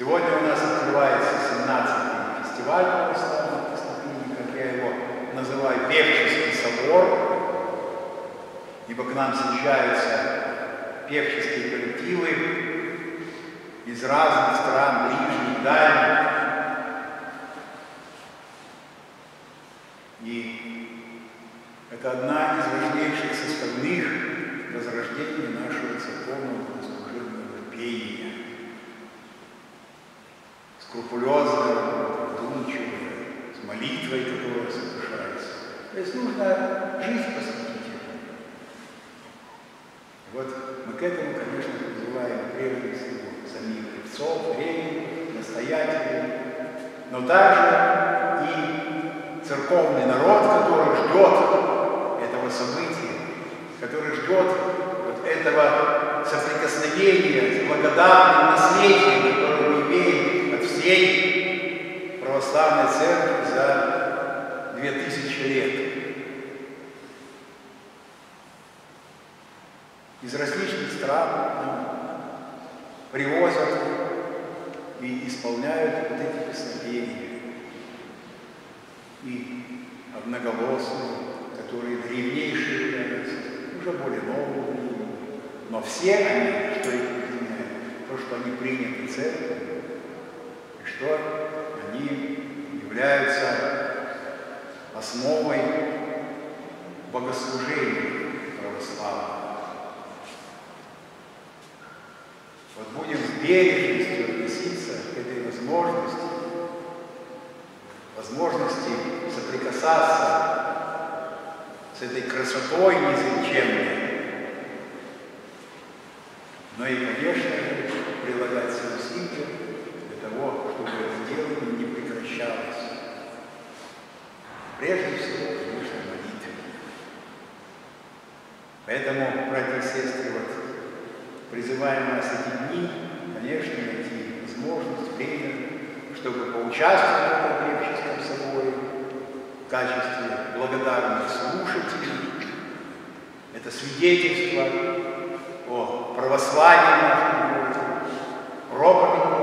Сегодня у нас открывается 17-й фестиваль православного песнопения, как я его называю, Певческий собор, ибо к нам съезжаются певческие коллективы из разных стран, ближних, дальних. И это одна из важнейших составных возрождения Скрупулезное, вдумчивое, с молитвой, которая совершается. То есть нужно жизнь посвятить этому. Вот мы к этому, конечно, призываем прежде всего самих певцов, времени, настоятелей, но также и церковный народ, который ждет этого события, который ждет вот этого соприкосновения с благодатным наследием, православной церкви за две тысячи лет. Из различных стран привозят и исполняют вот эти песнопения. И одноголосные, которые древнейшие уже более времени. Но все они, что их объединяет, то, что они приняты церковью, что они являются основой богослужения православного. Вот будем с бережностью относиться к этой возможности, возможности соприкасаться с этой красотой незачемной. Но и, конечно прилагать все Прежде всего, конечно, молитвы. Поэтому, братья и сестры, вот призываем нас эти дни, конечно, найти возможность, время, чтобы поучаствовать в этом Крепческом соборе в качестве благодарных слушателей. Это свидетельство о православии нашем городе, проповедь